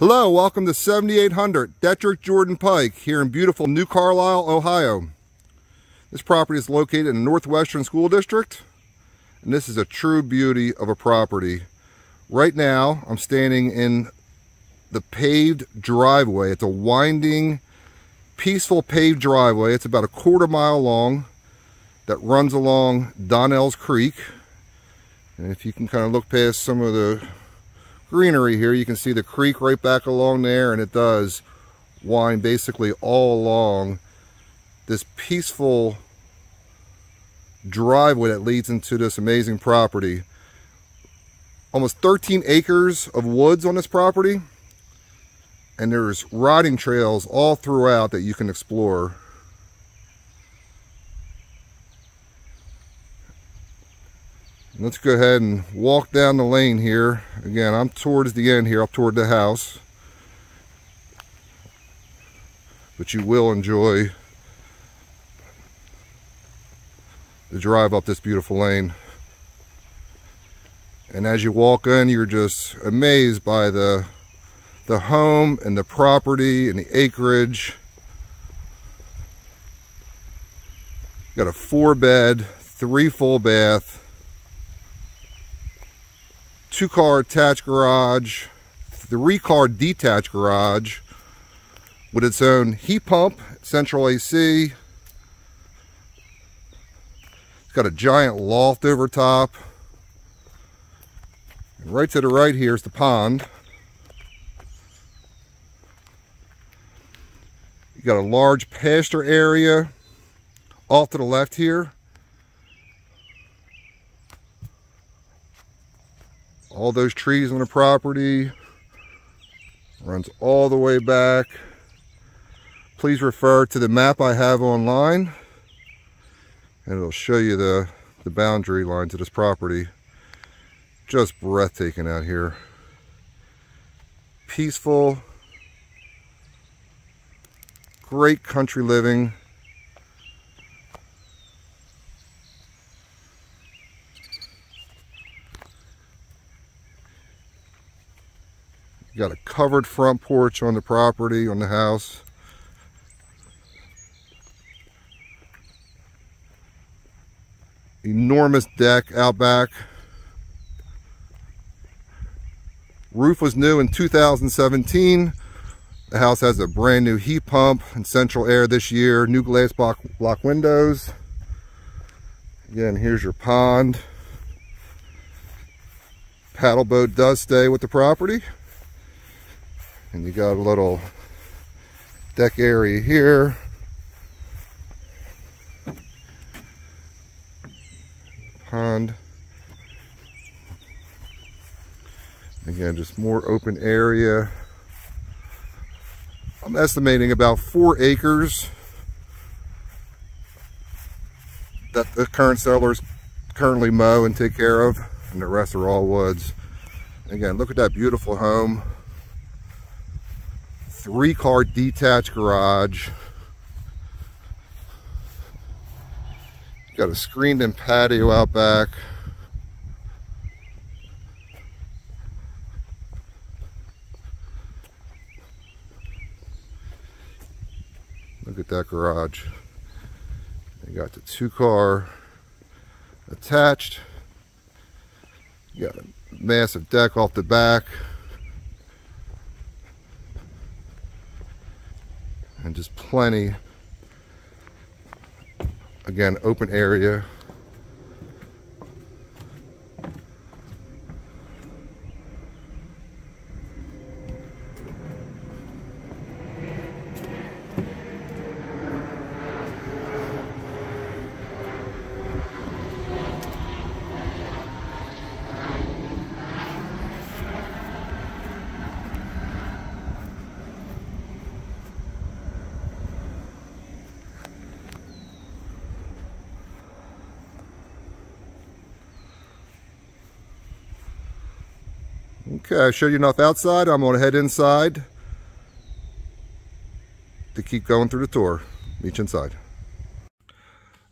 Hello, welcome to 7800 Detrick Jordan Pike here in beautiful New Carlisle, Ohio. This property is located in the Northwestern School District, and this is a true beauty of a property. Right now, I'm standing in the paved driveway. It's a winding, peaceful paved driveway. It's about a quarter mile long that runs along Donnels Creek. And if you can kind of look past some of the greenery here. You can see the creek right back along there and it does wind basically all along this peaceful driveway that leads into this amazing property. Almost 13 acres of woods on this property and there's riding trails all throughout that you can explore. Let's go ahead and walk down the lane here. Again, I'm towards the end here, up toward the house. But you will enjoy the drive up this beautiful lane. And as you walk in, you're just amazed by the the home and the property and the acreage. Got a four bed, three full bath, two car attached garage, three car detached garage with its own heat pump, central AC. It's got a giant loft over top. And right to the right here is the pond. You got a large pasture area off to the left here. All those trees on the property runs all the way back. Please refer to the map I have online and it'll show you the the boundary lines of this property. Just breathtaking out here. Peaceful great country living covered front porch on the property, on the house. Enormous deck out back. Roof was new in 2017. The house has a brand new heat pump and central air this year. New glass block, block windows. Again, here's your pond. Paddle boat does stay with the property. And you got a little deck area here. Pond. Again, just more open area. I'm estimating about four acres that the current settlers currently mow and take care of, and the rest are all woods. Again, look at that beautiful home three car detached garage. Got a screened in patio out back. Look at that garage. You got the two car attached. You got a massive deck off the back. Just plenty. Again open area Okay, I uh, showed you enough outside. I'm going to head inside to keep going through the tour. Meet you inside.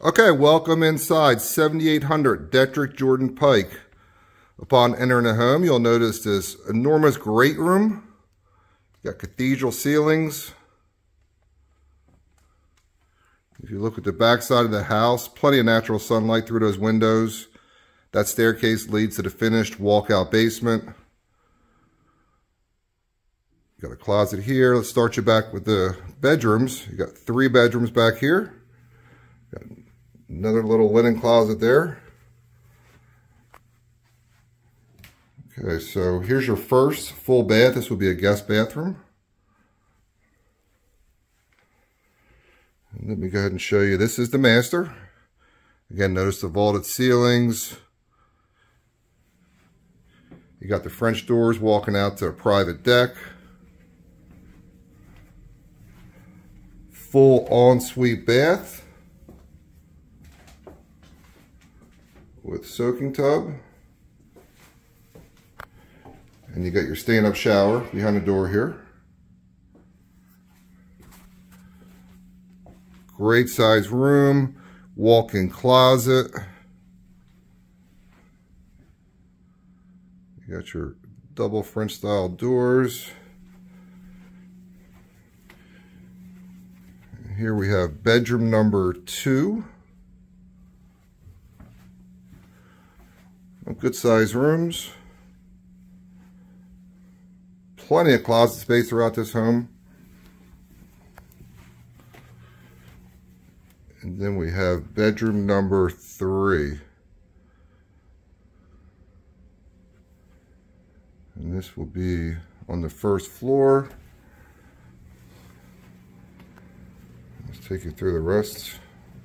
Okay, welcome inside 7800 Detrick Jordan Pike. Upon entering the home, you'll notice this enormous great room. Got cathedral ceilings. If you look at the back side of the house, plenty of natural sunlight through those windows. That staircase leads to the finished walkout basement. Got a closet here. Let's start you back with the bedrooms. You got three bedrooms back here. Got another little linen closet there. Okay, so here's your first full bath. This will be a guest bathroom. And let me go ahead and show you. This is the master. Again, notice the vaulted ceilings. You got the French doors walking out to a private deck. Full ensuite bath with soaking tub. And you got your stand-up shower behind the door here. Great size room, walk-in closet. You got your double French style doors. Here we have bedroom number two. Oh, good size rooms. Plenty of closet space throughout this home. And then we have bedroom number three. And this will be on the first floor. Take you through the rest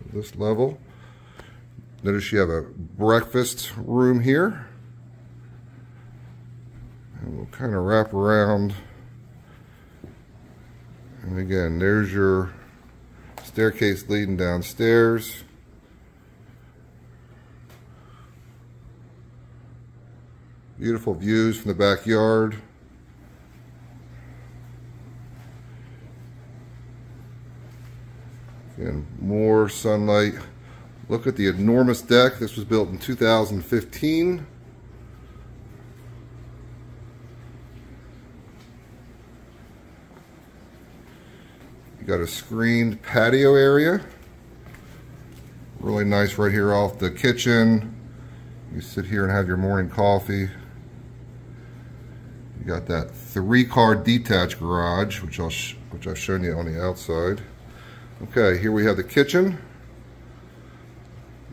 of this level. Notice you have a breakfast room here. And we'll kind of wrap around. And again, there's your staircase leading downstairs. Beautiful views from the backyard. and more sunlight. Look at the enormous deck. This was built in 2015. You got a screened patio area. Really nice right here off the kitchen. You sit here and have your morning coffee. You got that three-car detached garage, which I'll which I've shown you on the outside. Okay, here we have the kitchen.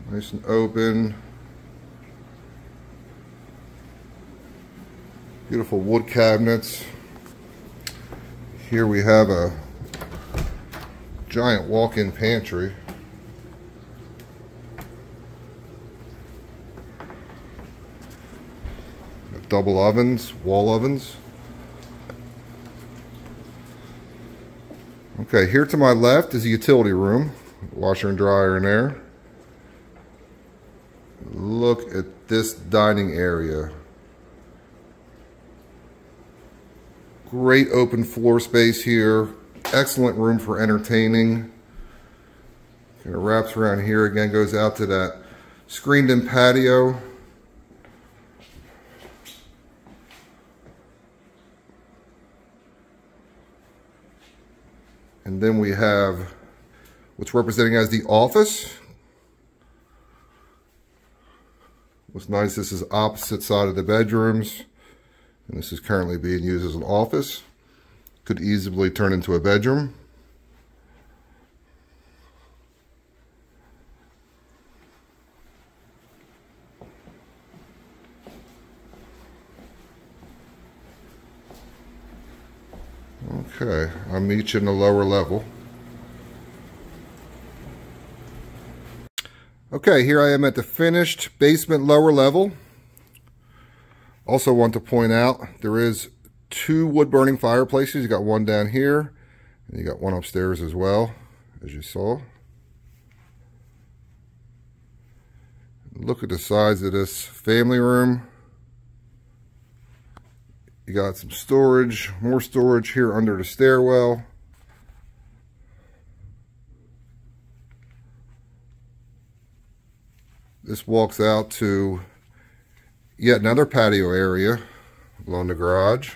Nice and open. Beautiful wood cabinets. Here we have a giant walk-in pantry. Double ovens, wall ovens. Okay, here to my left is the utility room. Washer and dryer in there. Look at this dining area. Great open floor space here. Excellent room for entertaining. Of wraps around here again, goes out to that screened in patio. And then we have what's representing as the office. What's nice, this is opposite side of the bedrooms. And this is currently being used as an office. Could easily turn into a bedroom. Okay, You in the lower level. Okay, here I am at the finished basement lower level. Also want to point out there is two wood burning fireplaces. You got one down here and you got one upstairs as well, as you saw. Look at the size of this family room. You got some storage, more storage here under the stairwell. This walks out to yet another patio area along the garage.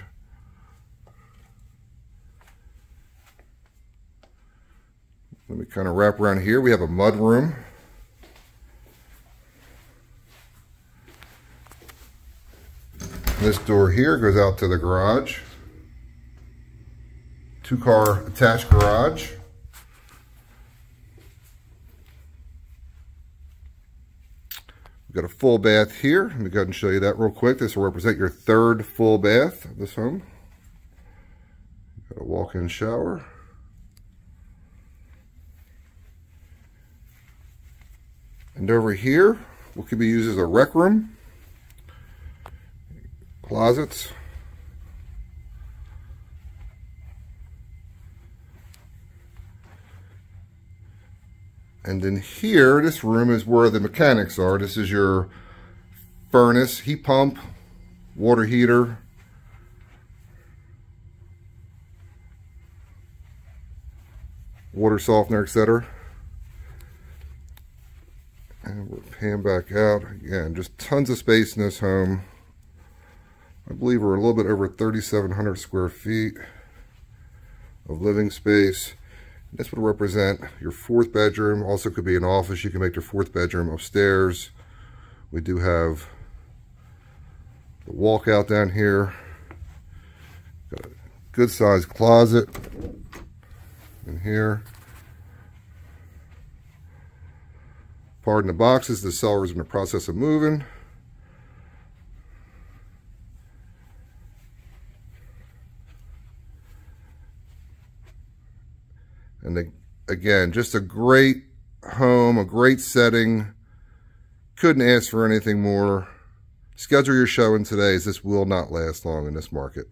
Let me kind of wrap around here. We have a mud room. This door here goes out to the garage. Two car attached garage. We've got a full bath here. Let me go ahead and show you that real quick. This will represent your third full bath of this home. Got a walk-in shower. And over here, what could be used as a rec room closets. And then here, this room is where the mechanics are. This is your furnace, heat pump, water heater, water softener, etc. And we're pan back out. Again, just tons of space in this home. I believe we're a little bit over 3,700 square feet of living space. This would represent your fourth bedroom. Also could be an office. You can make your fourth bedroom upstairs. We do have the walkout down here. Got a good sized closet in here. Pardon the boxes. The seller is in the process of moving. And the, again, just a great home, a great setting. Couldn't ask for anything more. Schedule your showing today as this will not last long in this market.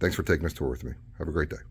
Thanks for taking this tour with me. Have a great day.